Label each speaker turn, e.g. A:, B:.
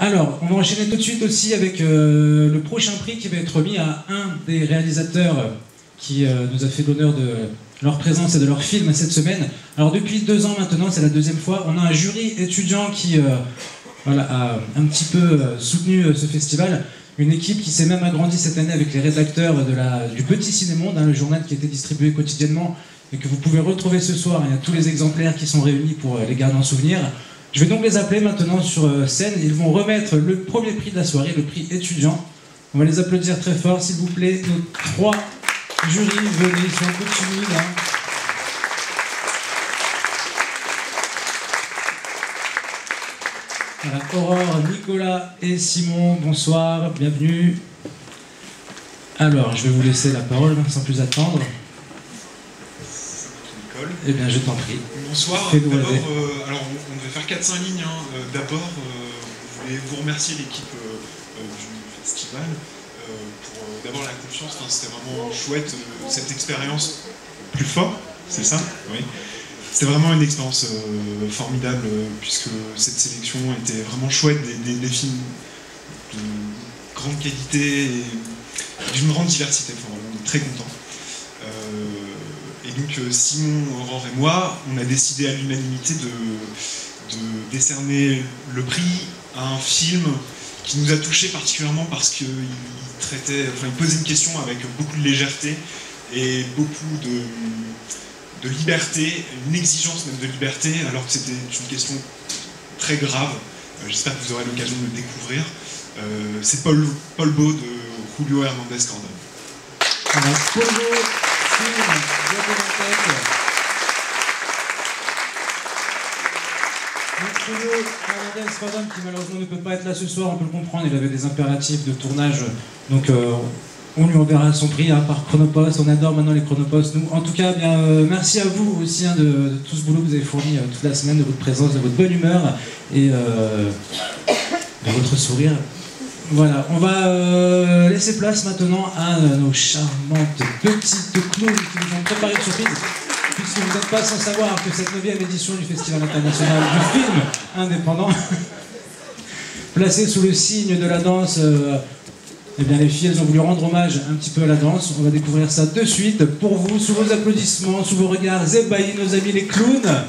A: Alors, on va enchaîner tout de suite aussi avec euh, le prochain prix qui va être remis à un des réalisateurs qui euh, nous a fait l'honneur de leur présence et de leur film cette semaine. Alors, depuis deux ans maintenant, c'est la deuxième fois, on a un jury étudiant qui euh, voilà, a un petit peu soutenu ce festival. Une équipe qui s'est même agrandie cette année avec les rédacteurs de la, du Petit Cinémonde, hein, le journal qui était distribué quotidiennement et que vous pouvez retrouver ce soir. Il y a tous les exemplaires qui sont réunis pour les garder en souvenir. Je vais donc les appeler maintenant sur euh, scène. Ils vont remettre le premier prix de la soirée, le prix étudiant. On va les applaudir très fort, s'il vous plaît. Nos trois jurys, venez, ils sont un peu hein. Aurore, Nicolas et Simon, bonsoir, bienvenue. Alors, je vais vous laisser la parole sans plus attendre. Eh bien, je t'en prie.
B: Bonsoir. D'abord,
A: rêver.
B: euh, alors on, devait faire 4-5 lignes. hein. Euh, D'abord, euh, je voulais vous remercier l'équipe euh, euh, du festival euh, pour euh, d'abord la confiance. Enfin, C'était vraiment chouette euh, cette expérience. Plus fort, c'est ça? Oui. C'était vraiment une expérience euh, formidable euh, puisque cette sélection était vraiment chouette, des, des- des films de grande qualité et d'une grande diversité. Enfin, on est très contents. Et donc euh, Simon, Aurore et moi, on a décidé à l'unanimité de, décerner le prix à un film qui nous a touchés particulièrement parce qu'il traitait, enfin il posait une question avec beaucoup de légèreté et beaucoup de, liberté, une exigence même de liberté, alors que c'était une question très grave. Euh, J'espère que vous aurez l'occasion de le découvrir. Euh, C'est Paul, Paul Beau de Julio Hernandez Cordon.
A: On a Cordon, qui malheureusement ne peut pas être là ce soir, on peut le comprendre, il avait des impératifs de tournage, donc euh, on lui enverra son prix hein, par Chronopost, on adore maintenant les Chronopost. Nous, en tout cas, bien, euh, merci à vous aussi hein, de, de tout ce boulot que vous avez fourni euh, toute la semaine, de votre présence, de votre bonne humeur et euh, de votre sourire. Voilà, on va euh, laisser place maintenant à euh, nos charmantes petites clowns qui nous ont préparé une surprise. Puisque vous n'êtes pas sans savoir que cette 9 édition du Festival international du film indépendant, placée sous le signe de la danse, euh, eh bien les filles ont voulu rendre hommage un petit peu à la danse. On va découvrir ça de suite pour vous, sous vos applaudissements, sous vos regards ébahis, nos amis les clowns.